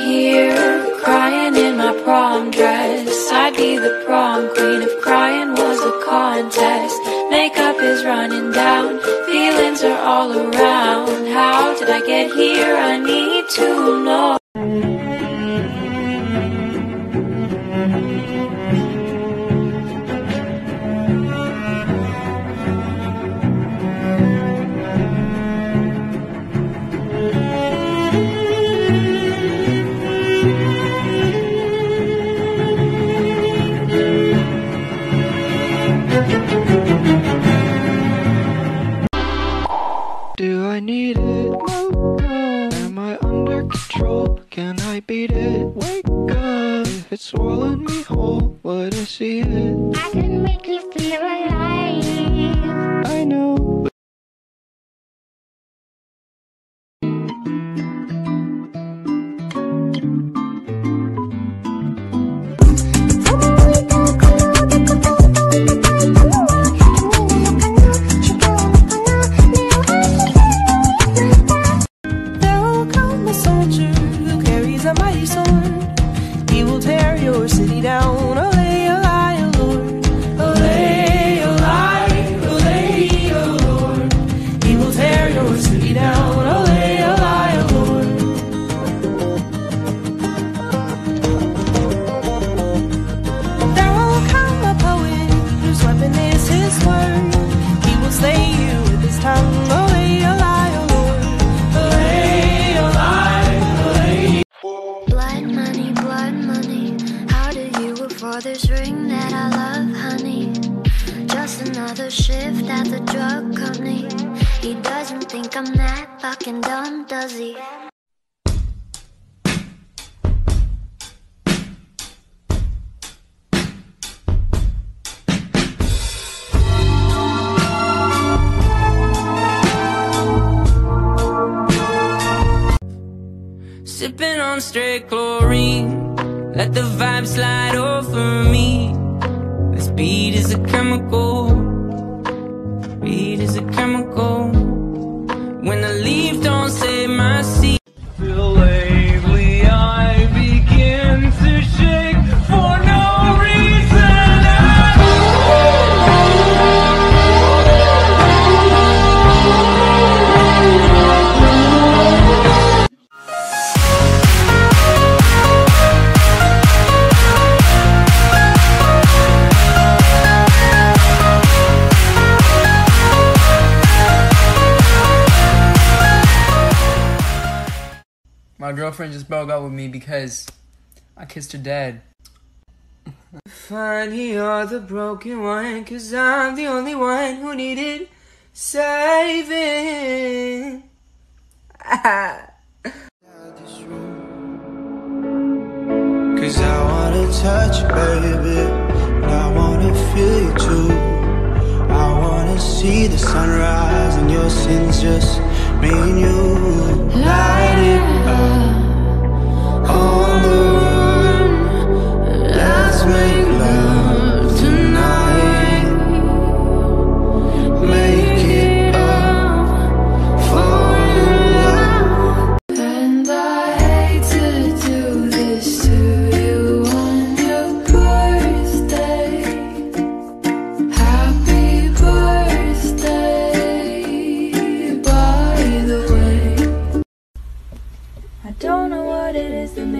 here crying in my prom dress. I'd be the prom queen if crying was a contest. Makeup is running down, feelings are all around. How did I get here? I need to know. I need it? Am I under control? Can I beat it? Wake up! If it's swallowed me whole, would I see it? I can make you feel alive. I know. Sword. He will tear your city down. I'm that fucking dumb, does he? Sipping on straight chlorine. Let the vibe slide over me. This beat is a chemical. My girlfriend just broke up with me because I kissed her dad. Funny you're the broken one, cause I'm the only one who needed saving. Cause I wanna touch you, baby. And I wanna feel you too. I wanna see the sunrise and your sins just me and you. Light it up on the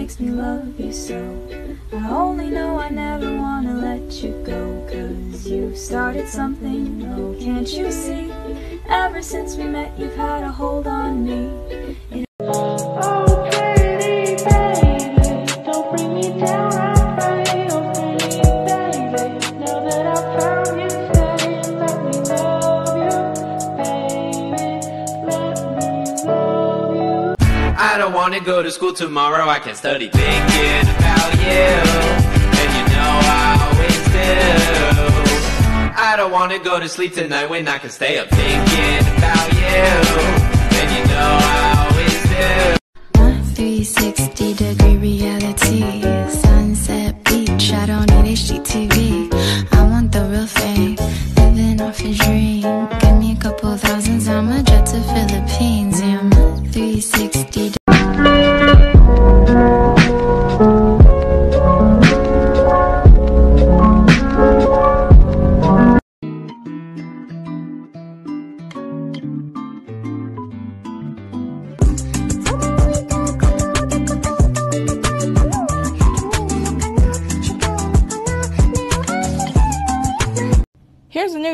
makes me love you so. I only know I never wanna let you go. Cause you've started something, oh, can't you see? Ever since we met, you've had a hold on me. I don't wanna go to school tomorrow, I can study thinking about you. And you know I always do. I don't wanna go to sleep tonight when I can stay up thinking about you. And you know I always do. 360 degree reality. Sunset beach, I don't need HGTV. I want the real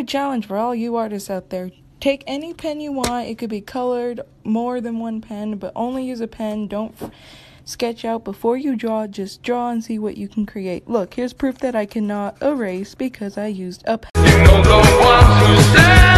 challenge for all you artists out there. Take any pen you want. It could be colored more than one pen, but only use a pen. Don't f- sketch out before you draw. Just draw and see what you can create. Look, here's proof that I cannot erase because I used a pen. You know